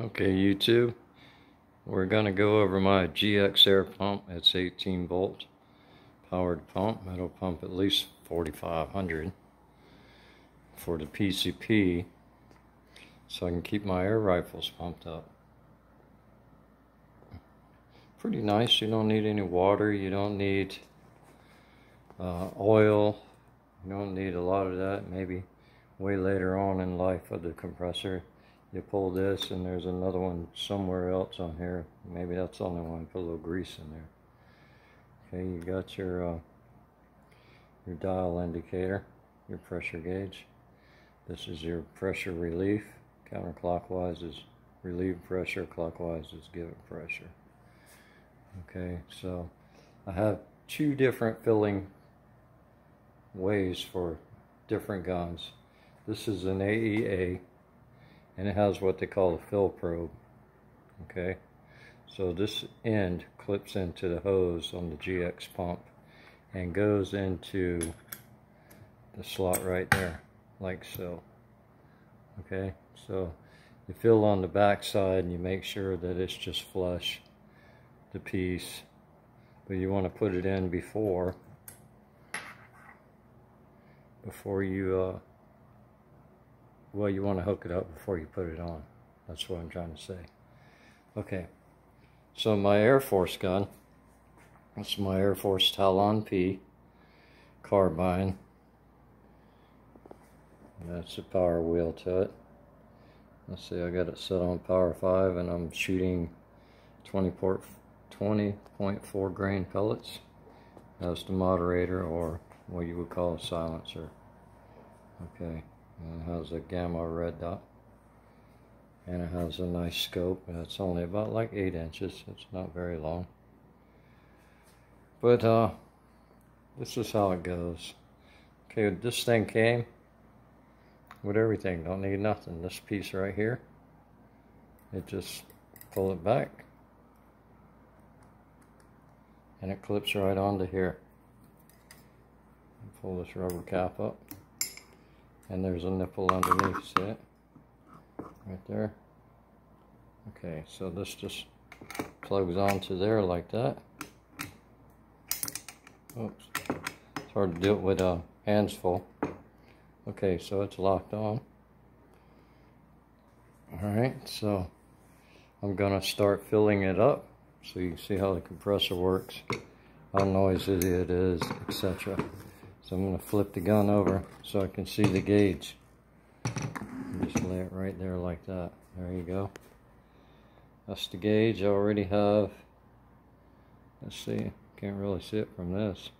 Okay, YouTube, we're going to go over my GX air pump. It's 18 volt powered pump. It'll pump at least 4,500 for the PCP so I can keep my air rifles pumped up. Pretty nice. You don't need any water. You don't need uh, oil. You don't need a lot of that. Maybe way later on in life of the compressor you pull this and there's another one somewhere else on here. Maybe that's the only one. Put a little grease in there. Okay you got your uh, your dial indicator your pressure gauge. This is your pressure relief. Counterclockwise is relieve pressure clockwise is give it pressure. Okay so I have two different filling ways for different guns. This is an AEA and it has what they call a fill probe okay? So this end clips into the hose on the GX pump and goes into the slot right there like so okay? So you fill on the back side and you make sure that it's just flush the piece. But you want to put it in before before you uh, well, you want to hook it up before you put it on. That's what I'm trying to say. Okay, so my Air Force gun, that's my Air Force Talon P carbine. That's the power wheel to it. Let's see, I got it set on power 5 and I'm shooting 20 port 20.4 grain pellets. That's the moderator or what you would call a silencer. Okay. It has a gamma red dot. And it has a nice scope. It's only about like 8 inches. It's not very long. But uh, this is how it goes. Okay, this thing came with everything. Don't need nothing. This piece right here, it just pull it back. And it clips right onto here. Pull this rubber cap up and there's a nipple underneath, see it? Right there. Okay, so this just plugs onto there like that. Oops, it's hard to do it with uh, hands full. Okay, so it's locked on. Alright, so I'm going to start filling it up so you can see how the compressor works, how noisy it is, etc. So I'm going to flip the gun over so I can see the gauge. Just lay it right there like that. There you go. That's the gauge I already have. Let's see. Can't really see it from this.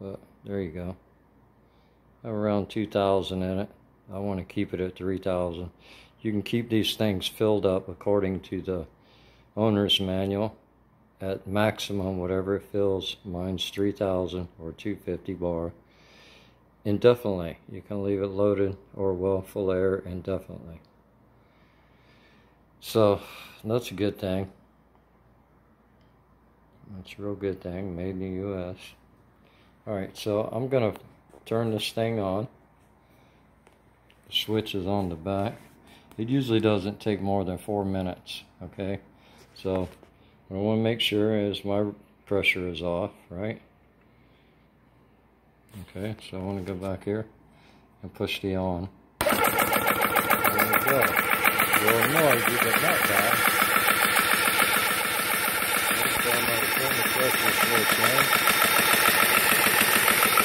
But there you go. around 2,000 in it. I want to keep it at 3,000. You can keep these things filled up according to the owner's manual at maximum, whatever it fills. Mine's 3000 or 250 bar. Indefinitely. You can leave it loaded or well full air indefinitely. So, that's a good thing. That's a real good thing, made in the U.S. Alright, so I'm going to turn this thing on. The switch is on the back. It usually doesn't take more than four minutes, okay? So, I want to make sure is my pressure is off, right? Okay, so I want to go back here and push the on. There we go. Bad.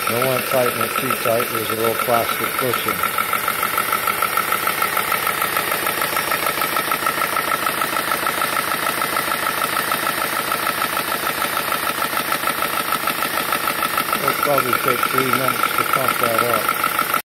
Don't want to tighten it too tight. There's a little plastic cushion. Probably take three minutes to pump that up.